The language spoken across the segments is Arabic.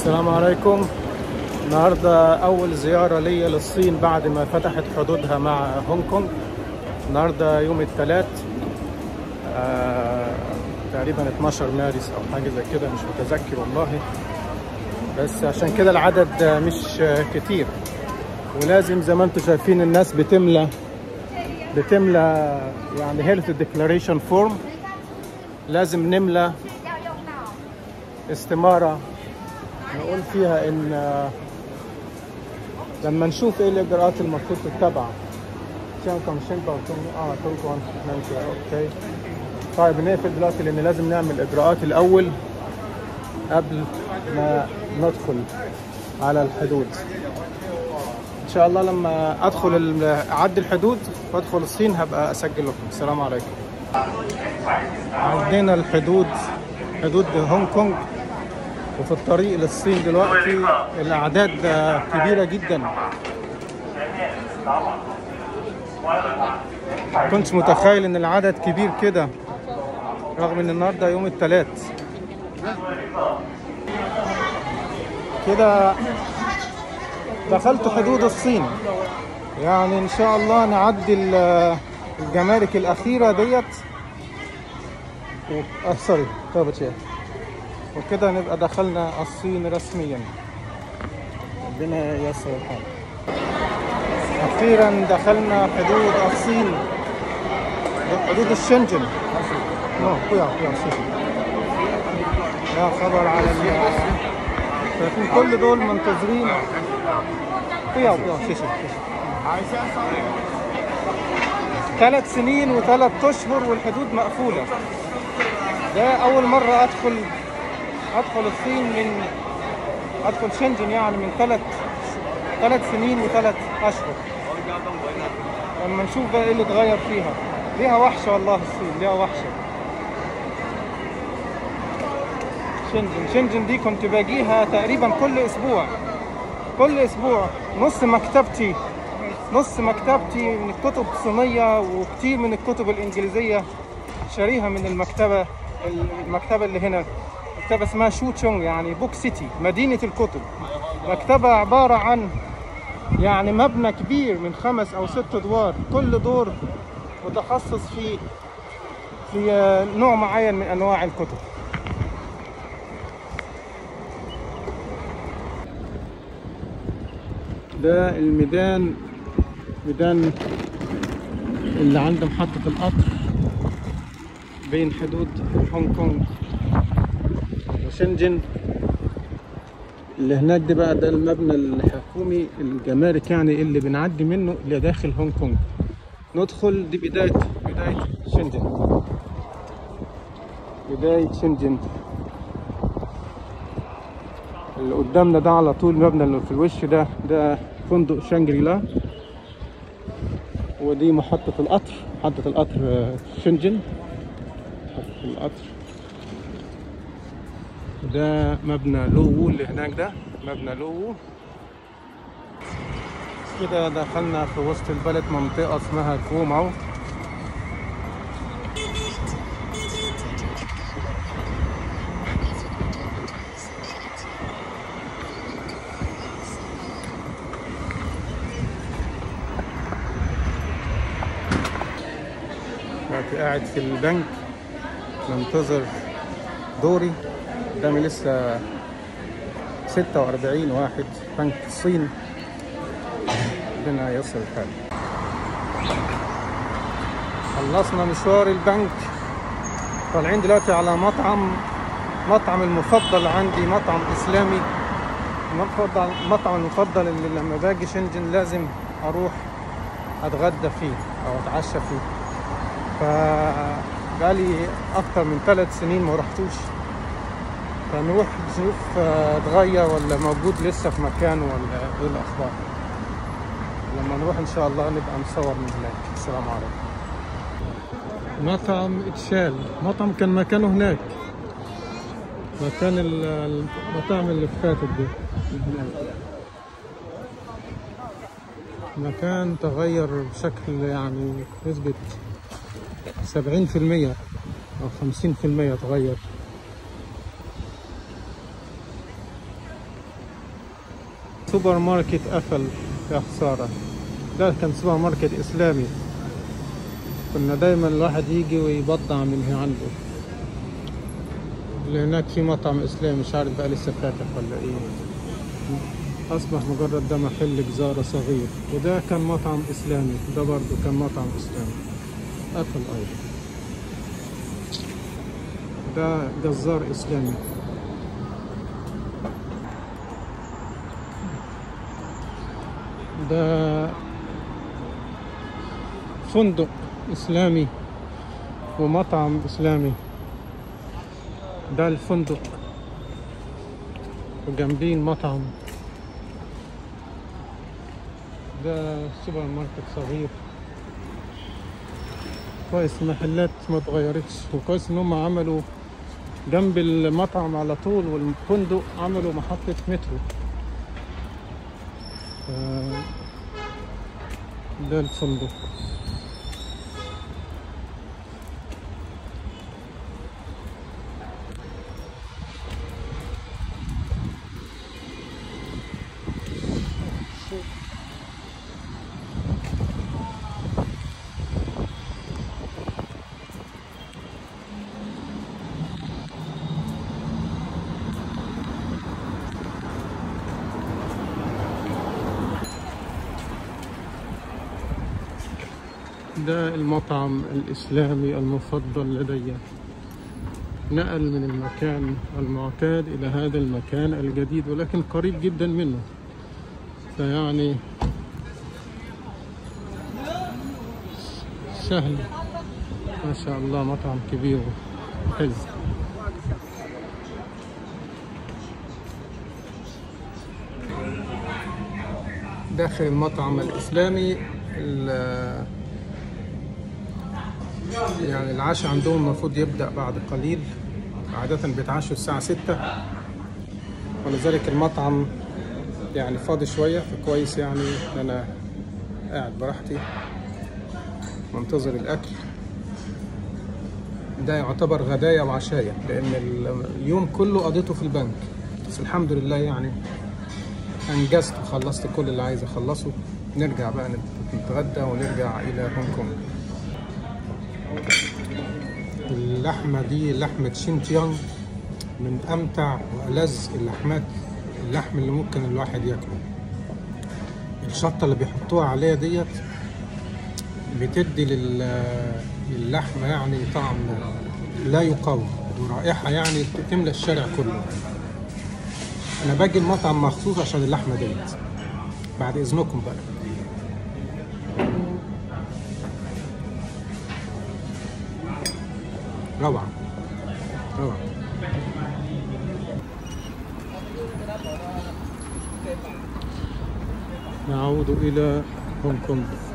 السلام عليكم. النهاردة أول زيارة لي للصين بعد ما فتحت حدودها مع هونج كونج النهاردة يوم الثلاث آه تقريبا 12 مارس أو حاجة زي كده مش متذكر والله. بس عشان كده العدد مش كتير. ولازم زي ما أنتم شايفين الناس بتملى بتملى يعني health declaration form لازم نملى استمارة نقول فيها إن آه، لما نشوف إيه الاجراءات المفروض تتبع. أوكي. طيب نقفل دلوقتي لأن لازم نعمل إجراءات الأول قبل ما ندخل على الحدود. إن شاء الله لما أدخل اعدي الحدود وأدخل الصين هبقى أسجل لكم. السلام عليكم. عدينا الحدود حدود هونج كونج وفي الطريق للصين دلوقتي الأعداد آه، كبيرة جدا. كنت متخيل إن العدد كبير كده رغم إن النهارده يوم الثلاث كده دخلت حدود الصين. يعني إن شاء الله نعدي ال- الجمارك الأخيرة ديت. آه سوري طب شيء وكده نبقى دخلنا الصين رسميا. ربنا ييسر الحال. أخيرا دخلنا حدود الصين. حدود الشنجن. شوفي يا خبر على شايفين كل دول منتظرين. شوفي ثلاث سنين وثلاث أشهر والحدود مقفولة. ده أول مرة أدخل أدخل الصين من أدخل شنجن يعني من ثلاث ثلاث سنين وثلاث أشهر. لما نشوف بقى إيه اللي اتغير فيها. ليها وحشة والله الصين ليها وحشة. شنجن شنجن دي كنت باجيها تقريبا كل أسبوع. كل أسبوع. نص مكتبتي نص مكتبتي من الكتب الصينية وكتير من الكتب الإنجليزية. شاريها من المكتبة المكتبة اللي هنا. مكتبة اسمها شو تشونغ يعني book city مدينة الكتب. مكتبة عبارة عن يعني مبنى كبير من خمس أو ست أدوار كل دور متخصص في في نوع معين من أنواع الكتب. ده الميدان ميدان اللي عند محطة القطر بين حدود هونج كونج وشنجن اللي هناك ده بقى ده المبنى الحكومي الجمارك يعني اللي بنعدي منه اللي داخل هونج كونج ندخل دي بداية بداية شنجن بداية شنجن اللي قدامنا ده على طول المبنى اللي في الوش ده ده فندق شانجري لا ودي محطة القطر محطة القطر شنجن محطة القطر. ده مبنى لوو اللي هناك ده مبنى لوو كده دخلنا في وسط البلد منطقة اسمها كوماو. قاعد في البنك منتظر دوري. قدامي لسه 46 واحد. بنك الصين. ربنا ييسر الحال. خلصنا مشوار البنك. طالعين دلوقتي على مطعم. مطعم المفضل عندي مطعم إسلامي. المفضل المطعم المفضل اللي لما باجي شنجن لازم أروح أتغدى فيه أو أتعشى فيه. فبقالي أكتر من ثلاث سنين ما رحتوش. فنروح نشوف آه، اتغير ولا موجود لسه في مكانه ولا إيه الأخبار؟ لما نروح إن شاء الله نبقى نصور من هناك. السلام عليكم. مطعم إتشال. مطعم كان مكانه هناك. مكان ال- المطاعم اللي فاتت دي. مكان تغير بشكل يعني نسبة سبعين في المية أو خمسين في المية تغير. سوبر ماركت قفل يا خسارة. ده كان سوبر ماركت إسلامي. كنا دايما الواحد يجي ويبضع من عنده. اللي هناك في مطعم إسلامي مش عارف بقى لسه فاتح ولا إيه. أصبح مجرد ده محل جزارة صغير. وده كان مطعم إسلامي. ده برضو كان مطعم إسلامي. قفل أيضا. ده جزار إسلامي. ده فندق إسلامي ومطعم إسلامي. ده الفندق. وجنبيه المطعم. ده سوبر ماركت صغير. كويس المحلات ما اتغيرتش. وكويس إن هم عملوا جنب المطعم على طول والفندق عملوا محطة مترو. ف- ده المطعم الإسلامي المفضل لدي. نقل من المكان المعتاد إلى هذا المكان الجديد ولكن قريب جدا منه. فيعني سهل. ما شاء الله مطعم كبير حلو داخل المطعم الإسلامي ال- يعني العشاء عندهم المفروض يبدأ بعد قليل. عادة بيتعشوا الساعة ستة. ولذلك المطعم يعني فاضي شوية فكويس يعني إن أنا قاعد براحتي. منتظر الأكل. ده يعتبر غدايا وعشايا لأن ال- اليوم كله قضيته في البنك. بس الحمد لله يعني أنجزت وخلصت كل اللي عايز أخلصه. نرجع بقى نتغدى ونرجع إلى هونج كونج. اللحمة دي لحمة شينتيانج من أمتع وألذ اللحمات اللحم اللي ممكن الواحد ياكله. الشطة اللي بيحطوها عليها ديت بتدي لل- للحمة يعني طعم لا يقاوم ورائحة يعني تملى الشارع كله. أنا باجي المطعم مخصوص عشان اللحمة ديت بعد إذنكم بقى. روعة. روعة. نعود إلى هونغ كونغ.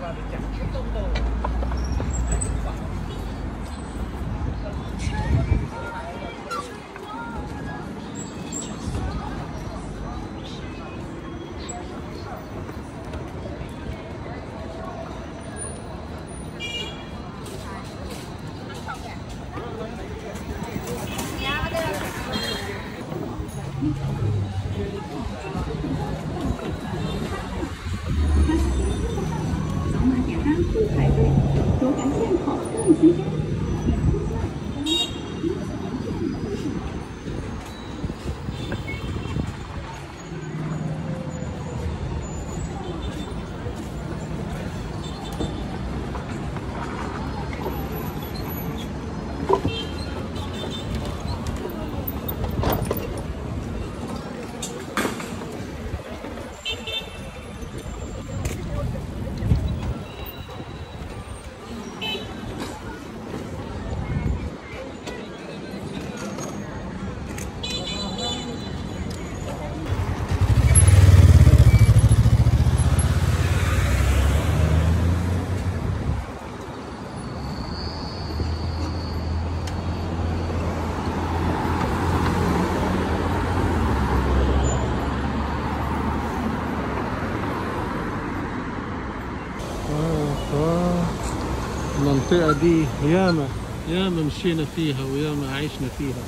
المنطقة دي ياما ياما مشينا فيها وياما عشنا فيها.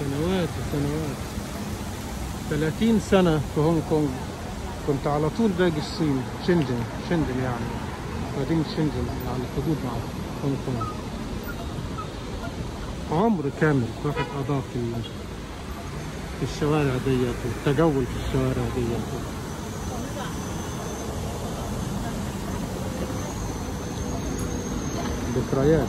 سنوات وسنوات. 30 سنة في هونج كونج كنت على طول باجي الصين. شنجن شنجن يعني. مدينة شنجن على الحدود مع هونج كونج عمر كامل الواحد قضاه في الشوارع ديت والتجول في الشوارع ديت. до края.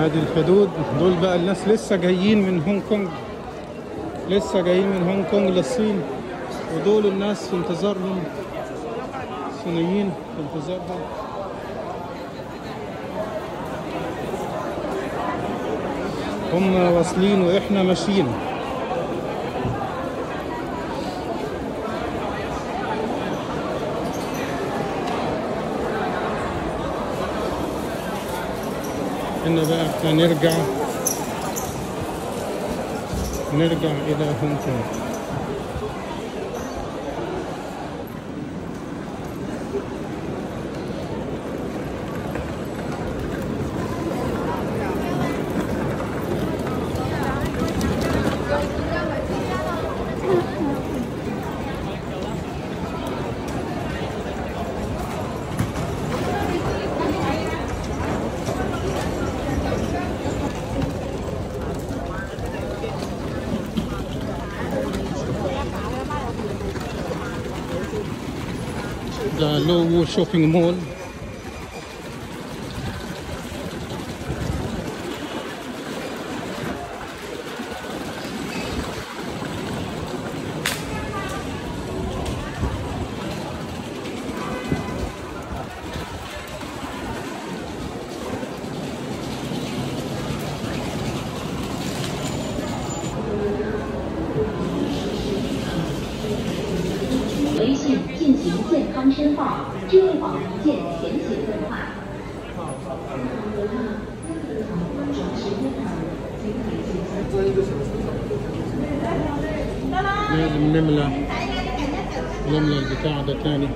هذه الحدود. دول بقى الناس لسه جايين من هونج كونج. لسه جايين من هونج كونج للصين. ودول الناس في انتظارهم. الصينيين في انتظارهم. هم واصلين وإحنا ماشيين. هنا بقى هنرجع نرجع إلى هونج كونج Glow Shopping Mall. لازم نملى نملى البتاع ده تاني